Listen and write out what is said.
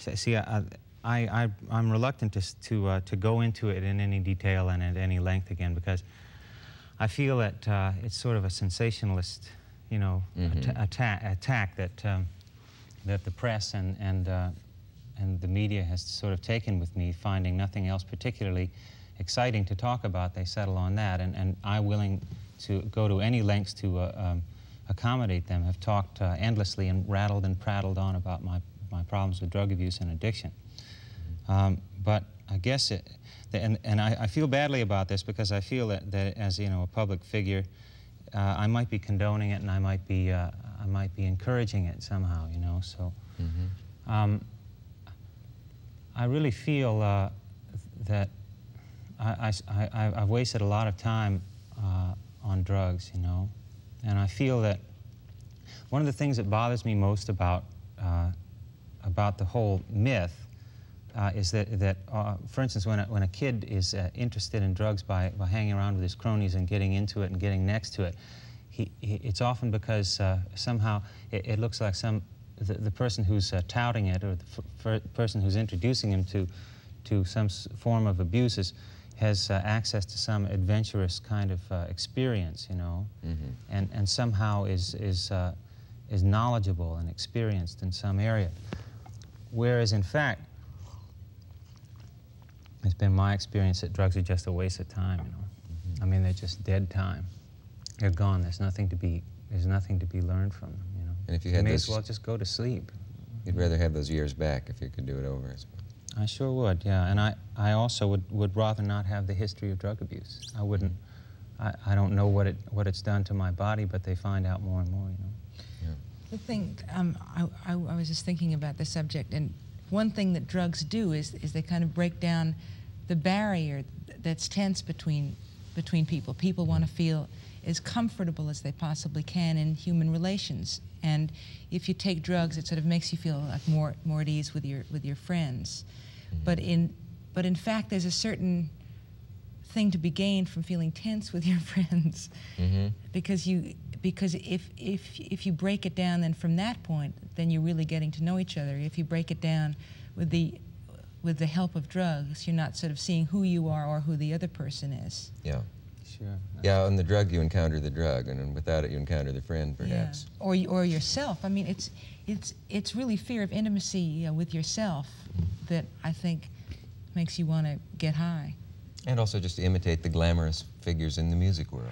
See, I, I, I, am reluctant to, to, uh, to go into it in any detail and at any length again because I feel that uh, it's sort of a sensationalist, you know, mm -hmm. atta attack that, um, that the press and, and, uh, and the media has sort of taken with me, finding nothing else particularly exciting to talk about. They settle on that, and, and I willing to go to any lengths to uh, um, accommodate them, have talked uh, endlessly and rattled and prattled on about my problems with drug abuse and addiction. Um, but I guess it, and, and I, I, feel badly about this because I feel that, that as you know a public figure, uh, I might be condoning it and I might be uh, I might be encouraging it somehow, you know. So mm -hmm. um, I really feel uh, that I, I, have wasted a lot of time uh, on drugs, you know, and I feel that one of the things that bothers me most about uh, about the whole myth uh, is that, that uh, for instance, when a, when a kid is uh, interested in drugs by, by hanging around with his cronies and getting into it and getting next to it, he, he it's often because uh, somehow it, it, looks like some the, the person who's uh, touting it or the person who's introducing him to, to some form of abuses has uh, access to some adventurous kind of experience, you know, mm -hmm. and, and somehow is, is, is knowledgeable and experienced in some area. Whereas, in fact, it's been my experience that drugs are just a waste of time, you know. Mm -hmm. I mean, they're just dead time. They're gone. There's nothing to be, there's nothing to be learned from them, you know. And if you, had may those, as well just go to sleep. You'd rather have those years back if you could do it over, I sure would, yeah. And I, I also would, would rather not have the history of drug abuse. I wouldn't, mm -hmm. I, I don't know what, it, what it's done to my body, but they find out more and more, you know. Yeah. The thing, um, I, I, I was just thinking about the subject, and one thing that drugs do is, is they kind of break down the barrier that's tense between, between people. People want to feel as comfortable as they possibly can in human relations. And if you take drugs, it sort of makes you feel like more, more at ease with your, with your friends. But in, but in fact, there's a certain thing to be gained from feeling tense with your friends. Mm -hmm. Because you, because if, if, if you break it down, then from that point, then you're really getting to know each other. If you break it down with the, with the help of drugs, you're not sort of seeing who you are or who the other person is. Yeah. Sure. Yeah, on the drug you encounter the drug, and without it you encounter the friend, perhaps. Yeah. Or, or yourself. I mean, it's, it's, it's really fear of intimacy uh, with yourself that I think makes you want to get high. And also just to imitate the glamorous figures in the music world.